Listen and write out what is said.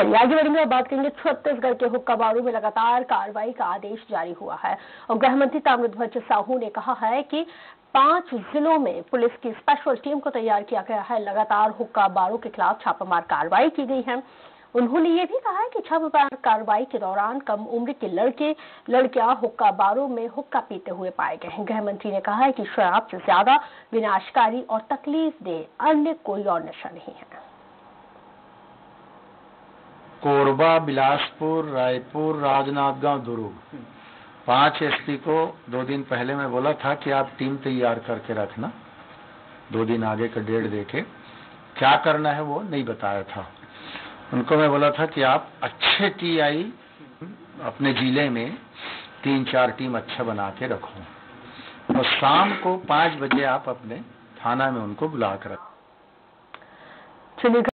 चलिए आगे बढ़ेंगे और बात करेंगे छत्तीसगढ़ के हुक्का बारू में लगातार कार्रवाई का आदेश जारी हुआ है। और गृह मंत्री ताम्रध्वज साहू ने कहा है कि पाँच जिलों में पुलिस की स्पेशल टीम को तैयार किया गया है। लगातार हुक्का बारू के खिलाफ छापामार कार्रवाई की गई है। उन्होंने ये भी कहा है कि छापामार कार्रवाई के दौरान कम उम्र के लड़के, लड़कियाँ हुक्का बारू में हुक्का पीते हुए पाए गए हैं। गृह मंत्री ने कहा है कि शराब से ज़्यादा विनाशकारी और तकलीफ़ दे अन्य कोई और नशा नहीं है। कोरबा, बिलासपुर, रायपुर राजनाथगांव दुर्ग पाँच एसपी को दो दिन पहले मैं बोला था कि आप टीम तैयार करके रखना। दो दिन आगे का डेट देके क्या करना है वो नहीं बताया था। उनको मैं बोला था कि आप अच्छे टीआई अपने ज़िले में तीन चार टीम अच्छा बना के रखो। और शाम को पाँच बजे आप अपने थाना में उनको बुला कर